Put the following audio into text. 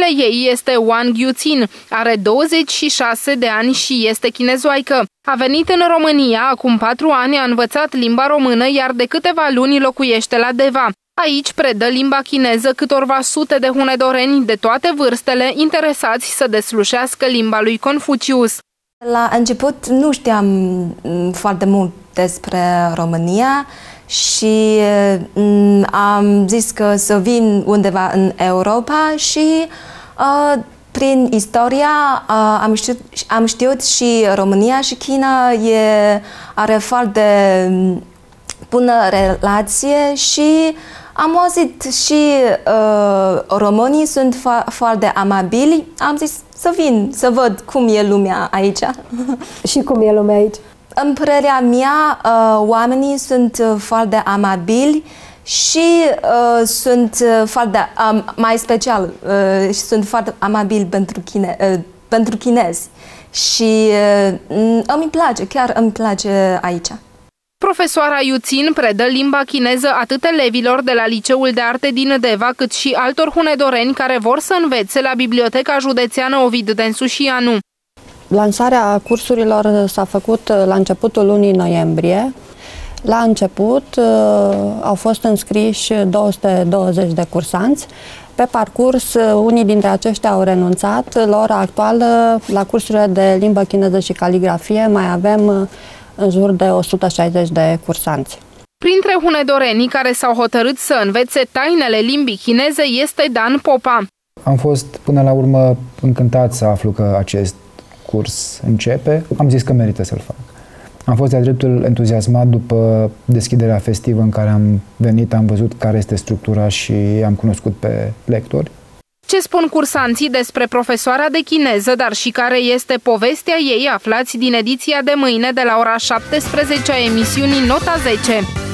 Numele ei este Wang Yuqin, are 26 de ani și este chinezoaică. A venit în România acum patru ani, a învățat limba română, iar de câteva luni locuiește la Deva. Aici predă limba chineză câtorva sute de hunedoreni de toate vârstele interesați să deslușească limba lui Confucius. La început nu știam mm, foarte mult despre România și mm, am zis că să vin undeva în Europa și uh, prin istoria uh, am, știut, am știut și România și China e, are foarte mm, bună relație și am auzit și uh, românii sunt fa- foarte amabili. Am zis să vin, să văd cum e lumea aici. și cum e lumea aici? În părerea mea, uh, oamenii sunt uh, foarte amabili și uh, sunt uh, foarte, um, mai special, uh, sunt foarte amabili pentru, chine, uh, pentru chinezi. Și uh, îmi place, chiar îmi place aici. Profesoara Iuțin predă limba chineză atât elevilor de la Liceul de Arte din Deva, cât și altor hunedoreni care vor să învețe la Biblioteca Județeană Ovid Densușianu. Lansarea cursurilor s-a făcut la începutul lunii noiembrie. La început uh, au fost înscriși 220 de cursanți. Pe parcurs, uh, unii dintre aceștia au renunțat. La ora actuală, la cursurile de limbă chineză și caligrafie, mai avem uh, în jur de 160 de cursanți. Printre hunedorenii care s-au hotărât să învețe tainele limbii chineze este Dan Popa. Am fost până la urmă încântat să aflu că acest curs începe. Am zis că merită să-l fac. Am fost de-a dreptul entuziasmat după deschiderea festivă în care am venit, am văzut care este structura și am cunoscut pe lectori. Ce spun cursanții despre profesoara de chineză, dar și care este povestea ei, aflați din ediția de mâine de la ora 17 a emisiunii Nota 10.